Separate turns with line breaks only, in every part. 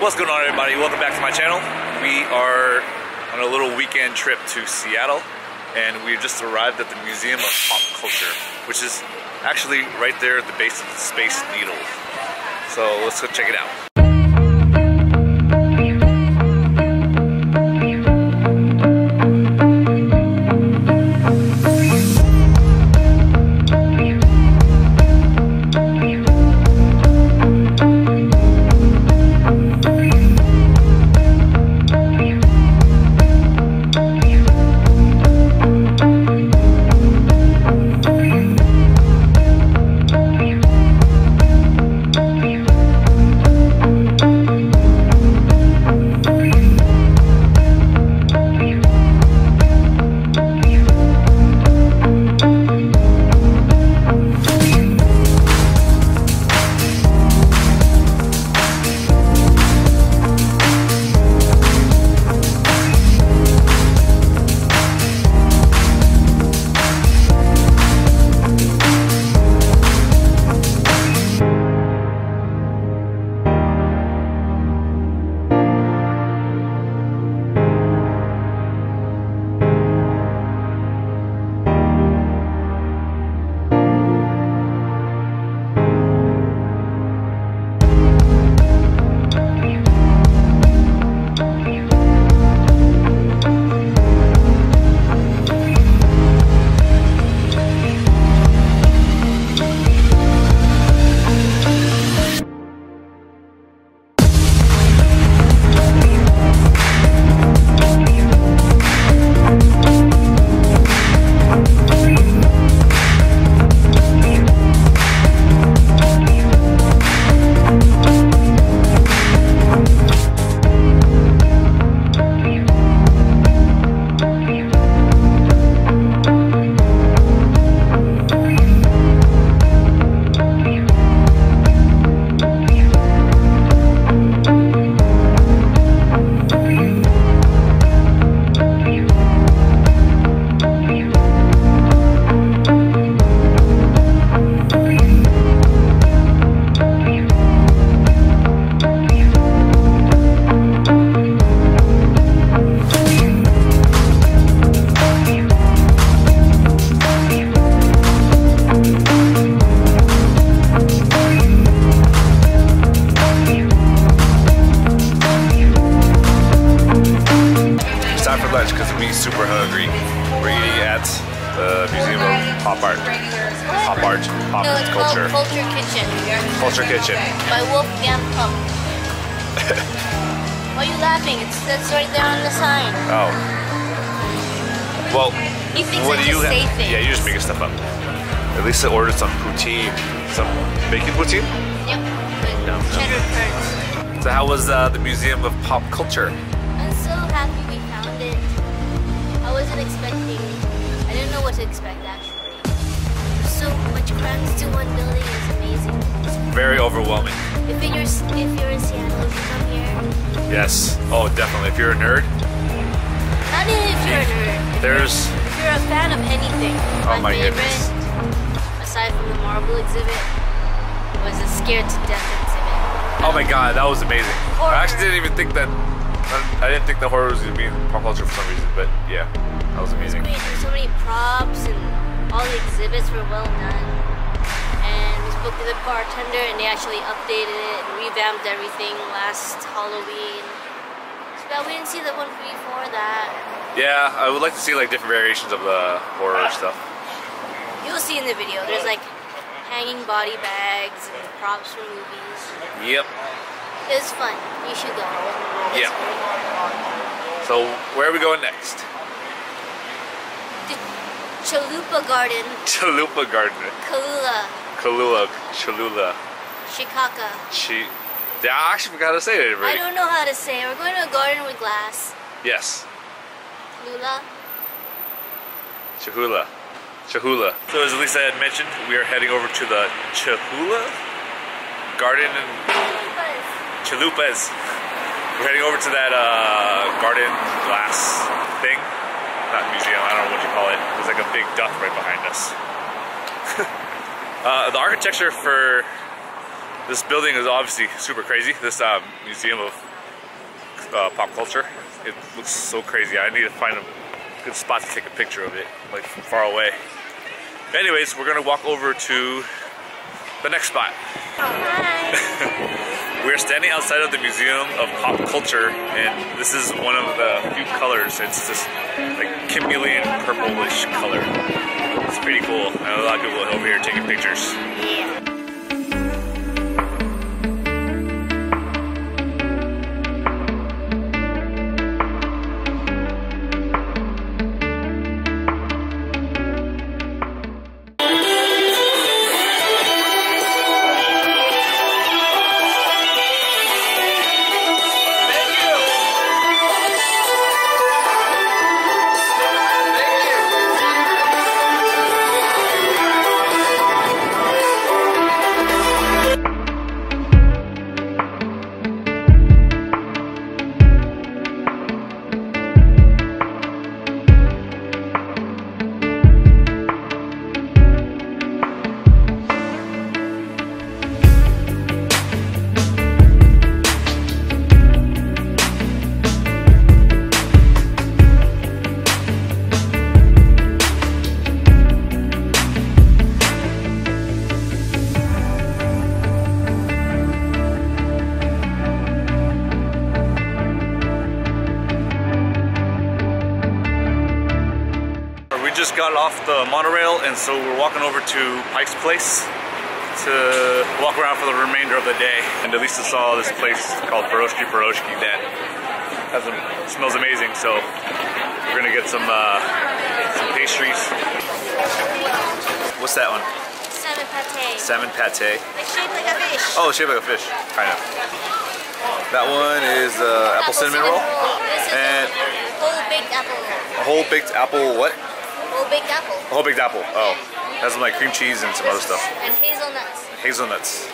What's going on, everybody? Welcome back to my channel. We are on a little weekend trip to Seattle, and we just arrived at the Museum of Pop Culture, which is actually right there at the base of the Space Needle. So let's go check it out. For lunch because I'm super hungry. We're eating at the Museum of Pop Art. Pop Art, Pop
no, it's
Culture.
Culture Kitchen
Culture Kitchen.
by Wolfgang Puck. Why are you laughing? It's that's right there on the sign.
Oh. Well,
He thinks
what
I
do you
say
have?
things.
Yeah, you're just making stuff up. At least I ordered some poutine. Some bacon poutine?
Yep.
No.
cheddar curds.
So how was uh, the Museum of Pop Culture?
I wasn't expecting. I didn't know what to expect actually. There's so much into one building. It's amazing.
Very overwhelming.
If you're if you're in Seattle, if you come here,
Yes. Oh, definitely. If you're a nerd,
not even if you're a nerd. If
there's
If you're a fan of anything,
Oh my
favorite,
goodness.
aside from the Marvel exhibit, was a scared to death exhibit.
Oh my god, that was amazing.
Horror.
I actually didn't even think that. I didn't think the horror was gonna be in pop culture for some reason, but yeah, that was amazing.
Great, there's so many props and all the exhibits were well done. And we spoke to the bartender and they actually updated it and revamped everything last Halloween. So bad we didn't see the one before that.
Yeah, I would like to see like different variations of the horror stuff.
You'll see in the video. There's like hanging body bags and props from movies.
Yep.
It was fun. You should go. It's
Yeah.
great.
So where are we going next?
Chalupa Garden,
Chalupa Garden,
Kalula,
Kalula, Cholula,
Shikaka.
Chi. Yeah, I actually forgot how to say it
I don't know how to say. it. We're going to a garden with glass.
Yes,
Lula.
Chahula. Chahula. So as Lisa had mentioned, we are heading over to the Chahula Garden and Chalupas. We're heading over to that uh, garden glass thing. Not museum, I don't know what you call it. There's like a big duck right behind us. uh, the architecture for this building is obviously super crazy. This um, Museum of uh, pop culture. It looks so crazy. I need to find a good spot to take a picture of it, like from far away. Anyways, we're gonna walk over to the next spot. We're standing outside of the Museum of Pop Culture, and this is one of the few colors. It's this like chameleon purplish color. It's pretty cool. I know a lot of people over here taking pictures. We just got off the monorail, and so we're walking over to Pike's Place to walk around for the remainder of the day. And Elisa saw this place called Piroshki Piroshki that has a, smells amazing. So we're gonna get some uh, some pastries. What's that one?
Salmon pate.
Salmon pate.
It's shaped like a fish.
Oh, shaped like a fish, kind of. That one is uh, apple, cinnamon, roll.
This is
And-
a whole baked apple.
A whole baked apple. What?
Whole baked apple.
A whole baked apple. Oh, has some like cream cheese and some other stuff.
And hazelnuts.
Hazelnuts.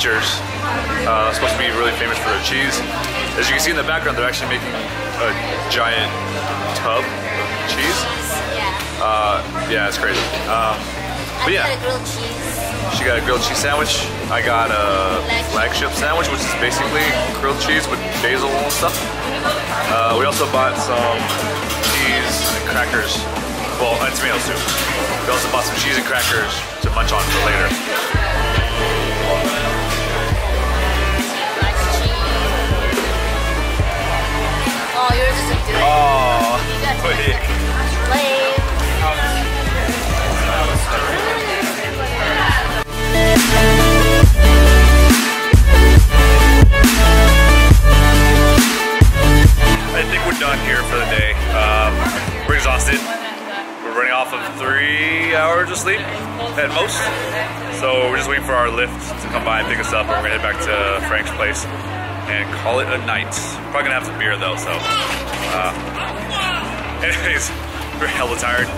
Beechers. Uh, supposed to be really famous for their cheese. As you can see in the background, they're actually making a giant tub of cheese.
Yeah.
Uh, yeah, it's crazy. Um, but yeah,
got a grilled cheese.
she got a grilled cheese sandwich. I got a flagship sandwich, which is basically grilled cheese with basil and stuff. Uh, we also bought some cheese and crackers. Well, and tomato soup. We also bought some cheese and crackers to munch on for later. Hours of sleep at most. So we're just waiting for our Lyft to come by and pick us up, and we're gonna head back to Frank's place and call it a night. Probably gonna have some beer though, so. Uh, anyways, we're hella tired.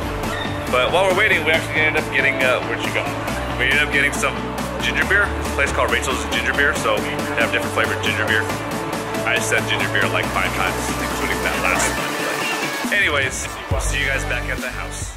But while we're waiting, we actually ended up getting, uh, where'd you go? We ended up getting some ginger beer. It's a place called Rachel's Ginger Beer, so they have different flavored ginger beer. I said ginger beer like five times, including that last one. Anyways, we'll see you guys back at the house.